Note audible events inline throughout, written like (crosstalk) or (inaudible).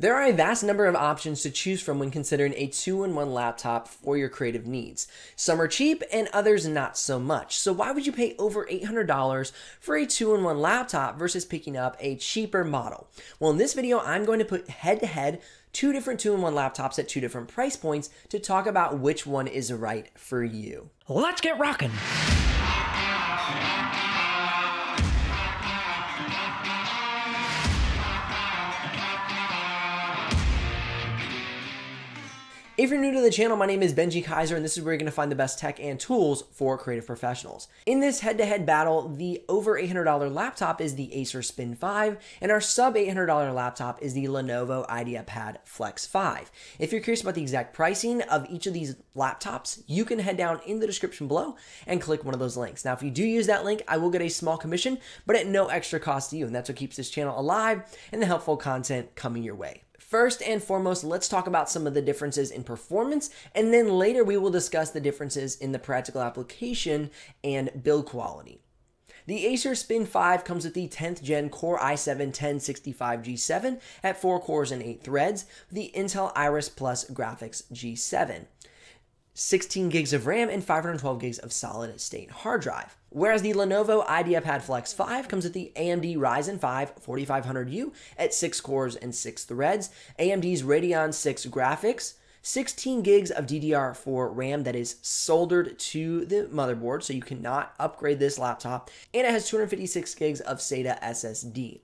There are a vast number of options to choose from when considering a two in one laptop for your creative needs. Some are cheap and others not so much. So, why would you pay over $800 for a two in one laptop versus picking up a cheaper model? Well, in this video, I'm going to put head to head two different two in one laptops at two different price points to talk about which one is right for you. Let's get rocking! If you're new to the channel, my name is Benji Kaiser, and this is where you're to find the best tech and tools for creative professionals. In this head-to-head battle, the over $800 laptop is the Acer Spin 5, and our sub $800 laptop is the Lenovo IdeaPad Flex 5. If you're curious about the exact pricing of each of these laptops, you can head down in the description below and click one of those links. Now, if you do use that link, I will get a small commission, but at no extra cost to you, and that's what keeps this channel alive and the helpful content coming your way. First and foremost, let's talk about some of the differences in performance, and then later we will discuss the differences in the practical application and build quality. The Acer Spin 5 comes with the 10th gen Core i7 1065G7 at 4 cores and 8 threads, the Intel Iris Plus Graphics G7. 16 gigs of RAM, and 512 gigs of solid state hard drive. Whereas the Lenovo IdeaPad Flex 5 comes with the AMD Ryzen 5 4500U at 6 cores and 6 threads, AMD's Radeon 6 graphics, 16 gigs of DDR4 RAM that is soldered to the motherboard, so you cannot upgrade this laptop, and it has 256 gigs of SATA SSD.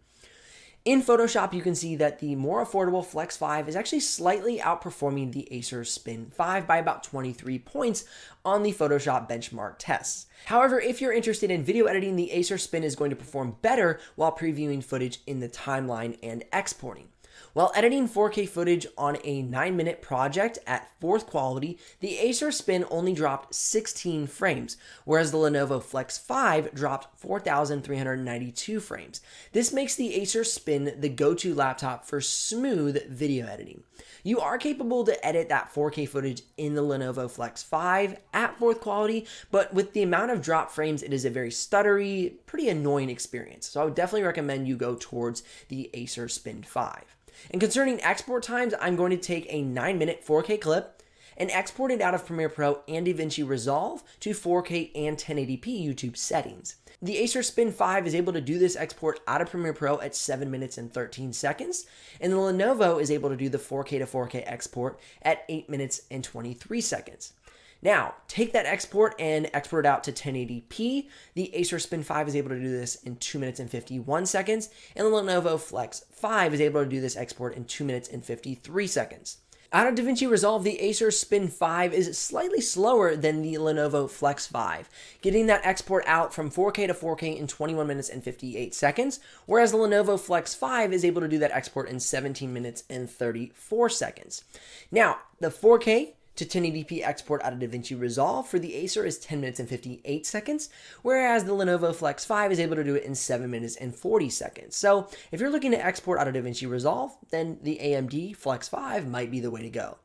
In Photoshop, you can see that the more affordable Flex 5 is actually slightly outperforming the Acer Spin 5 by about 23 points on the Photoshop benchmark tests. However, if you're interested in video editing, the Acer Spin is going to perform better while previewing footage in the timeline and exporting. While editing 4K footage on a 9 minute project at fourth quality, the Acer Spin only dropped 16 frames, whereas the Lenovo Flex 5 dropped 4,392 frames. This makes the Acer Spin the go to laptop for smooth video editing. You are capable to edit that 4K footage in the Lenovo Flex 5 at fourth quality, but with the amount of drop frames, it is a very stuttery, pretty annoying experience. So I would definitely recommend you go towards the Acer Spin 5. And concerning export times, I'm going to take a 9 minute 4K clip and export it out of Premiere Pro and DaVinci Resolve to 4K and 1080p YouTube settings. The Acer Spin 5 is able to do this export out of Premiere Pro at 7 minutes and 13 seconds, and the Lenovo is able to do the 4K to 4K export at 8 minutes and 23 seconds. Now, take that export and export it out to 1080p. The Acer Spin 5 is able to do this in 2 minutes and 51 seconds, and the Lenovo Flex 5 is able to do this export in 2 minutes and 53 seconds. Out of DaVinci Resolve, the Acer Spin 5 is slightly slower than the Lenovo Flex 5, getting that export out from 4K to 4K in 21 minutes and 58 seconds, whereas the Lenovo Flex 5 is able to do that export in 17 minutes and 34 seconds. Now, the 4K to 1080p export out of DaVinci Resolve for the Acer is 10 minutes and 58 seconds, whereas the Lenovo Flex 5 is able to do it in 7 minutes and 40 seconds. So if you're looking to export out of DaVinci Resolve, then the AMD Flex 5 might be the way to go.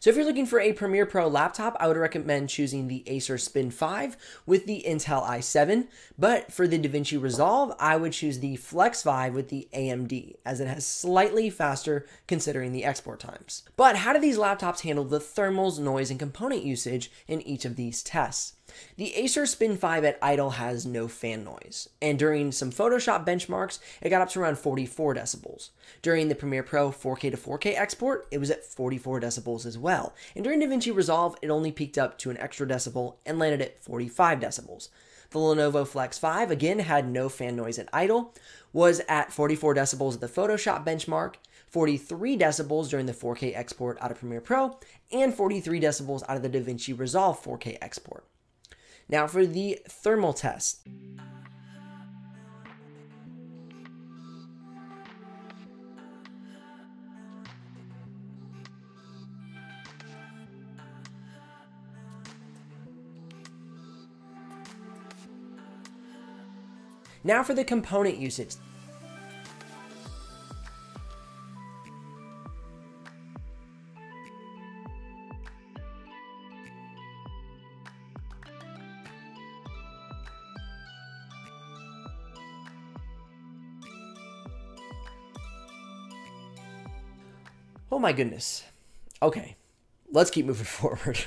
So if you're looking for a Premiere Pro laptop, I would recommend choosing the Acer Spin 5 with the Intel i7. But for the DaVinci Resolve, I would choose the Flex 5 with the AMD, as it has slightly faster considering the export times. But how do these laptops handle the thermals, noise, and component usage in each of these tests? The Acer Spin 5 at idle has no fan noise, and during some Photoshop benchmarks, it got up to around 44 decibels. During the Premiere Pro 4K to 4K export, it was at 44 decibels as well, and during DaVinci Resolve, it only peaked up to an extra decibel and landed at 45 decibels. The Lenovo Flex 5 again had no fan noise at idle, was at 44 decibels at the Photoshop benchmark, 43 decibels during the 4K export out of Premiere Pro, and 43 decibels out of the DaVinci Resolve 4K export. Now for the thermal test. Now for the component usage. Oh my goodness. Okay, let's keep moving (laughs) forward.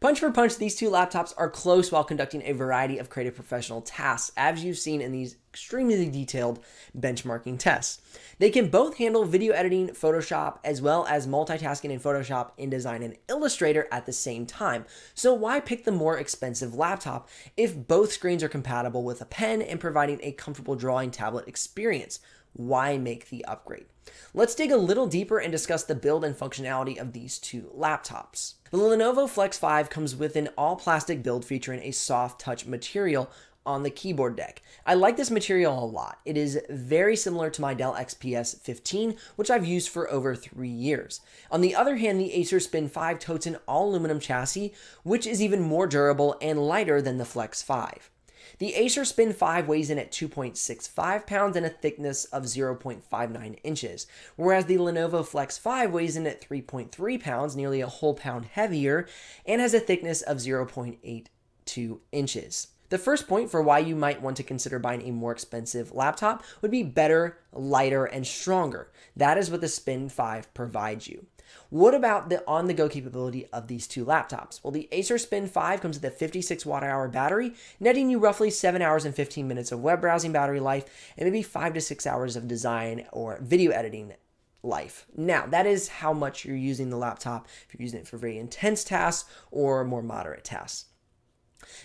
Punch for punch, these two laptops are close while conducting a variety of creative professional tasks, as you've seen in these extremely detailed benchmarking tests. They can both handle video editing, Photoshop, as well as multitasking in Photoshop, InDesign, and Illustrator at the same time. So why pick the more expensive laptop if both screens are compatible with a pen and providing a comfortable drawing tablet experience? Why make the upgrade? Let's dig a little deeper and discuss the build and functionality of these two laptops. The Lenovo Flex 5 comes with an all plastic build featuring a soft touch material on the keyboard deck. I like this material a lot. It is very similar to my Dell XPS 15, which I've used for over three years. On the other hand, the Acer Spin 5 totes an all aluminum chassis, which is even more durable and lighter than the Flex 5. The Acer Spin 5 weighs in at 2.65 pounds and a thickness of 0.59 inches, whereas the Lenovo Flex 5 weighs in at 3.3 pounds, nearly a whole pound heavier, and has a thickness of 0.82 inches. The first point for why you might want to consider buying a more expensive laptop would be better, lighter, and stronger. That is what the Spin 5 provides you. What about the on the go capability of these two laptops? Well, the Acer Spin 5 comes with a 56 watt hour battery, netting you roughly 7 hours and 15 minutes of web browsing battery life and maybe 5 to 6 hours of design or video editing life. Now, that is how much you're using the laptop if you're using it for very intense tasks or more moderate tasks.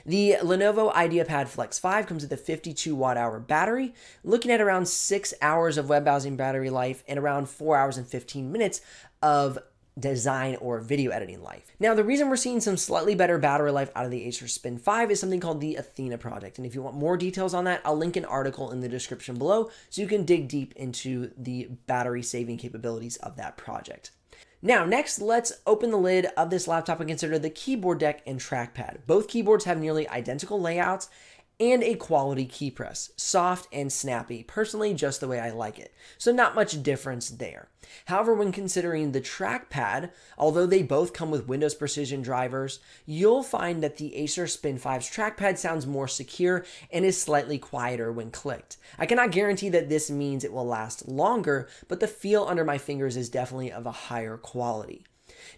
The Lenovo IdeaPad Flex 5 comes with a 52 watt hour battery, looking at around 6 hours of web browsing battery life and around 4 hours and 15 minutes of design or video editing life. Now, the reason we're seeing some slightly better battery life out of the Acer Spin 5 is something called the Athena project. And if you want more details on that, I'll link an article in the description below so you can dig deep into the battery saving capabilities of that project. Now, next, let's open the lid of this laptop and consider the keyboard deck and trackpad. Both keyboards have nearly identical layouts and a quality key press, soft and snappy, personally just the way I like it. So not much difference there. However, when considering the trackpad, although they both come with Windows Precision drivers, you'll find that the Acer Spin 5's trackpad sounds more secure and is slightly quieter when clicked. I cannot guarantee that this means it will last longer, but the feel under my fingers is definitely of a higher quality.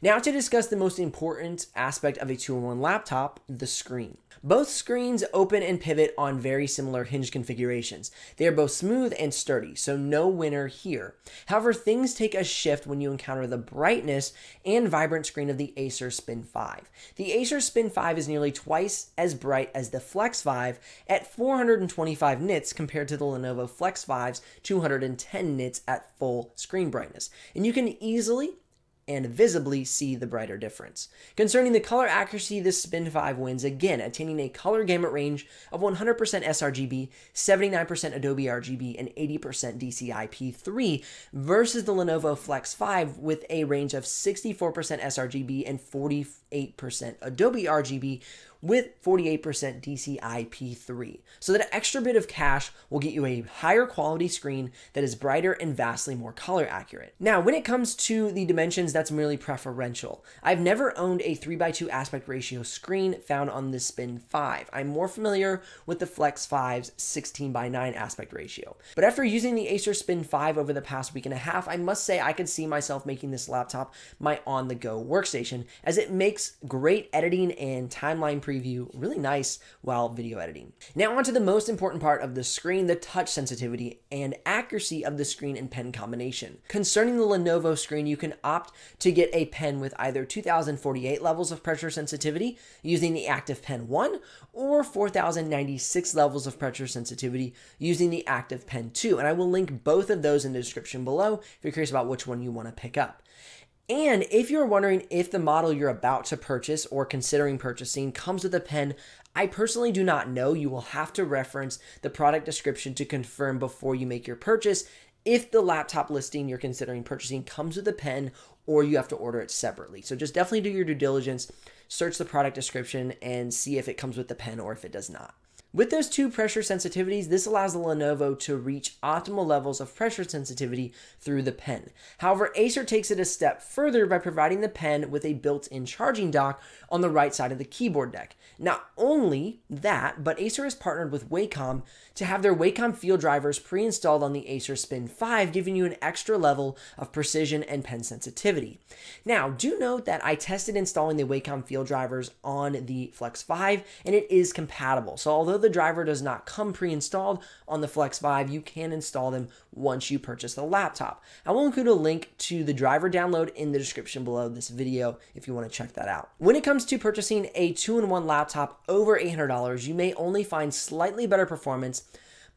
Now to discuss the most important aspect of a two-in-one laptop, the screen. Both screens open and pivot on very similar hinge configurations. They are both smooth and sturdy, so no winner here. However, things take a shift when you encounter the brightness and vibrant screen of the Acer Spin 5. The Acer Spin 5 is nearly twice as bright as the Flex 5 at 425 nits compared to the Lenovo Flex 5's 210 nits at full screen brightness. And you can easily and visibly see the brighter difference. Concerning the color accuracy, the Spin 5 wins again, attaining a color gamut range of 100% sRGB, 79% Adobe RGB, and 80% DCI-P3 versus the Lenovo Flex 5 with a range of 64% sRGB and 48% Adobe RGB with 48% DCI-P3. So that extra bit of cash will get you a higher quality screen that is brighter and vastly more color accurate. Now, when it comes to the dimensions, that's merely preferential. I've never owned a 3x2 aspect ratio screen found on the Spin 5. I'm more familiar with the Flex 5's 16x9 aspect ratio. But after using the Acer Spin 5 over the past week and a half, I must say I could see myself making this laptop my on-the-go workstation as it makes great editing and timeline preview really nice while video editing. Now onto the most important part of the screen, the touch sensitivity and accuracy of the screen and pen combination. Concerning the Lenovo screen, you can opt to get a pen with either 2048 levels of pressure sensitivity using the Active Pen 1 or 4096 levels of pressure sensitivity using the Active Pen 2. And I will link both of those in the description below if you're curious about which one you want to pick up. And if you're wondering if the model you're about to purchase or considering purchasing comes with a pen, I personally do not know. You will have to reference the product description to confirm before you make your purchase if the laptop listing you're considering purchasing comes with a pen or you have to order it separately. So just definitely do your due diligence, search the product description, and see if it comes with the pen or if it does not. With those two pressure sensitivities, this allows the Lenovo to reach optimal levels of pressure sensitivity through the pen. However, Acer takes it a step further by providing the pen with a built-in charging dock on the right side of the keyboard deck. Not only that, but Acer has partnered with Wacom to have their Wacom Feel drivers pre-installed on the Acer Spin 5, giving you an extra level of precision and pen sensitivity. Now, do note that I tested installing the Wacom Feel drivers on the Flex 5, and it is compatible. So although the driver does not come pre-installed on the Flex 5, you can install them once you purchase the laptop. I will include a link to the driver download in the description below this video if you want to check that out. When it comes to purchasing a two-in-one laptop over $800, you may only find slightly better performance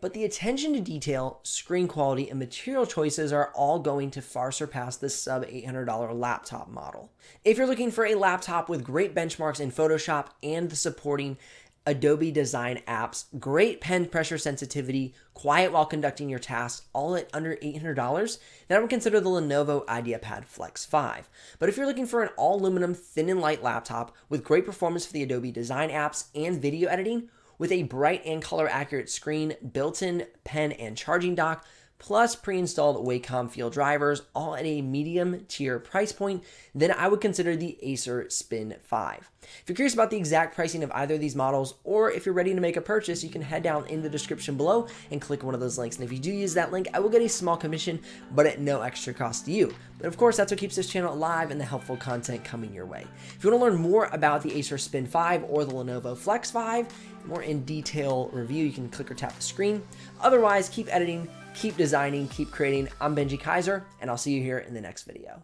but the attention to detail, screen quality, and material choices are all going to far surpass the sub $800 laptop model. If you're looking for a laptop with great benchmarks in Photoshop and the supporting Adobe Design apps, great pen pressure sensitivity, quiet while conducting your tasks, all at under $800, then I would consider the Lenovo IdeaPad Flex 5. But if you're looking for an all aluminum, thin and light laptop with great performance for the Adobe Design apps and video editing, with a bright and color accurate screen, built in pen and charging dock, plus pre-installed Wacom Feel drivers, all at a medium tier price point, then I would consider the Acer Spin 5. If you're curious about the exact pricing of either of these models, or if you're ready to make a purchase, you can head down in the description below and click one of those links. And if you do use that link, I will get a small commission, but at no extra cost to you. But of course, that's what keeps this channel alive and the helpful content coming your way. If you want to learn more about the Acer Spin 5 or the Lenovo Flex 5, more in detail review, you can click or tap the screen. Otherwise, keep editing, keep designing, keep creating. I'm Benji Kaiser, and I'll see you here in the next video.